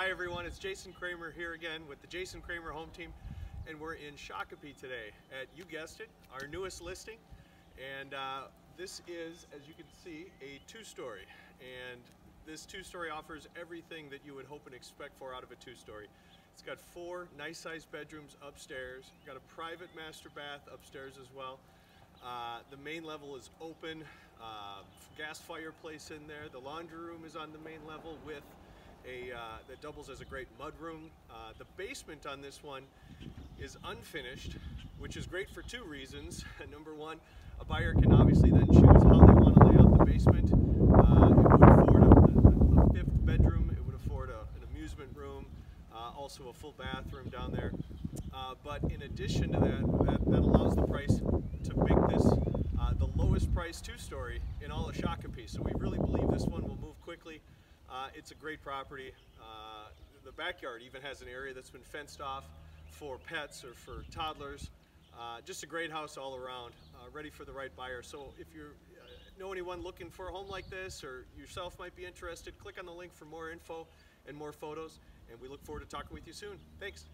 Hi everyone, it's Jason Kraemer here again with the Jason Kraemer Home Team and we're in Shakopee today at, you guessed it, our newest listing and uh, this is, as you can see, a two-story and this two-story offers everything that you would hope and expect for out of a two-story. It's got four nice-sized bedrooms upstairs, got a private master bath upstairs as well. Uh, the main level is open, uh, gas fireplace in there. The laundry room is on the main level with a uh, that doubles as a great mud room. Uh, the basement on this one is unfinished, which is great for two reasons. Number one, a buyer can obviously then choose how they want to lay out the basement. Uh, it would afford a, a, fifth bedroom. It would afford a, an amusement room, uh, also a full bathroom down there. Uh, but in addition to that, that, that allows the price to make this uh, the lowest price two-story in all of Shakopee. So we really believe this one will move quickly. Uh, it's a great property. Uh, the backyard even has an area that's been fenced off for pets or for toddlers. Uh, just a great house all around, uh, ready for the right buyer. So if you know anyone looking for a home like this or yourself might be interested, click on the link for more info and more photos. And we look forward to talking with you soon. Thanks.